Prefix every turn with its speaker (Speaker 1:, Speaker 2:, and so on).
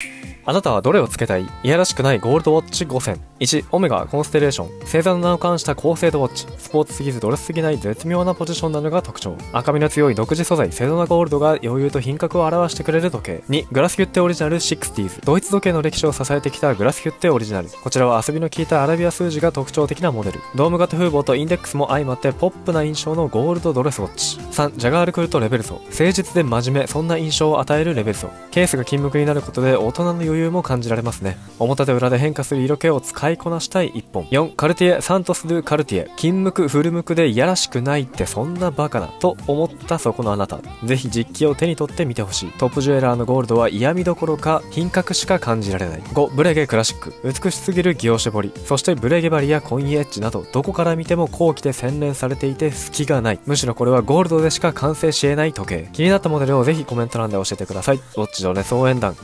Speaker 1: you あなたはどれをつけたい？いやらしくないゴールドウォッチ5選。1、オメガ、コンステレーション。星座の名を冠した高精度ウォッチ。スポーツすぎずドレスすぎない絶妙なポジションなのが特徴。赤みの強い独自素材、セドナゴールドが余裕と品格を表してくれる時計。2、グラスキュッテオリジナル 60s。ドイツ時計の歴史を支えてきたグラスキュッテオリジナル。こちらは遊びの効いたアラビア数字が特徴的なモデル。ドーム型風貌とインデックスも相まってポップな印象のゴールドドレスウォッチ。3、ジャガールクルトレベルソ。誠実で真面目、そんな印象を与えるレベルソ。ケースが金無垢になることで大人の余裕も感じられますね。表と裏で変化する色気を使いこなしたい一本。4、カルティエ、サントス・ドゥ・カルティエ。金無垢、古無垢でいやらしくないってそんなバカな。と思ったそこのあなた。ぜひ実機を手に取ってみてほしい。トップジュエラーのゴールドは嫌味どころか品格しか感じられない。5、ブレゲクラシック。美しすぎるギオシェボリ。そしてブレゲバリやコインエッジなど、どこから見ても後期で洗練されていて隙がない。むしろこれはゴールドでしか完成し得ない時計。気になったモデルをぜひコメント欄で教えてください。ウォッチドレス応援団。